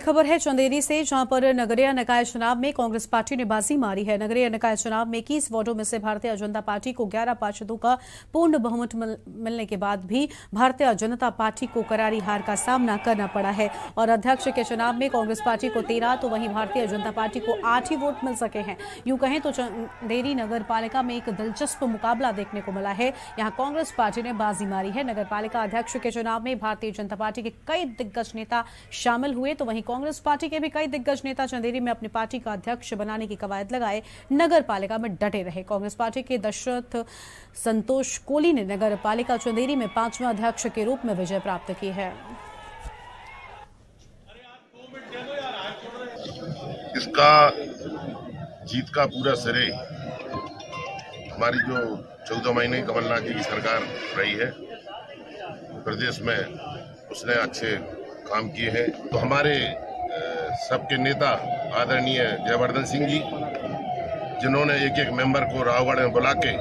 खबर है चंदेरी से जहाँ पर नगरीय निकाय चुनाव में कांग्रेस पार्टी ने बाजी मारी है। नगरीय निकाय चुनाव में इक्कीस वार्डो में से भारतीय जनता पार्टी को 11 पार्षदों का पूर्ण बहुमत मिल, मिलने के बाद भी भारतीय जनता पार्टी को करारी हार का सामना करना पड़ा है। और अध्यक्ष के चुनाव में कांग्रेस पार्टी को तेरह तो वहीं भारतीय जनता पार्टी को आठ ही वोट मिल सके हैं। यूँ कहें तो चंदेरी नगर में एक दिलचस्प मुकाबला देखने को मिला है। यहाँ कांग्रेस पार्टी ने बाजी मारी है। नगर अध्यक्ष के चुनाव में भारतीय जनता पार्टी के कई दिग्गज नेता शामिल हुए तो वहीं कांग्रेस पार्टी के भी कई दिग्गज नेता चंदेरी में अपनी पार्टी का अध्यक्ष बनाने की कवायद लगाए, नगर पालिका में डटे रहे। कांग्रेस पार्टी के दशरथ संतोष कोहली ने नगर पालिका चंदेरी में पाँचवें अध्यक्ष के रूप में विजय प्राप्त की है। इसका जीत का पूरा श्रेय हमारी जो चौदह महीने कमलनाथ जी की सरकार रही है, प्रदेश में उसने अच्छे काम किए हैं। तो हमारे सबके नेता आदरणीय जयवर्धन सिंह जी, जिन्होंने एक एक मेंबर को रावगढ़ में बुला के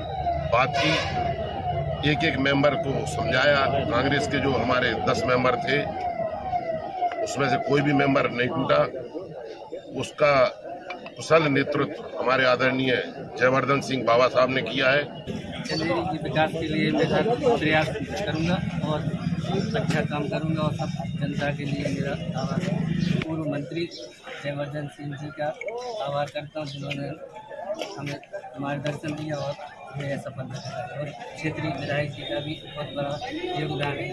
बात की एक एक मेंबर को समझाया। कांग्रेस के जो हमारे दस मेंबर थे, उसमें से कोई भी मेंबर नहीं टूटा। उसका कुशल नेतृत्व हमारे आदरणीय जयवर्धन सिंह बाबा साहब ने किया है। विकास के लिए प्रयास करूँगा और अच्छा काम करूँगा और सब जनता के लिए मेरा आभार पूर्व मंत्री जयवर्धन सिंह जी का आभार करता हूँ, जिन्होंने हमें मार्गदर्शन दिया और मेरा सफल और क्षेत्रीय विधायक जी का भी बहुत बड़ा योगदान है।